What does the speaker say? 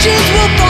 Bridges will fall.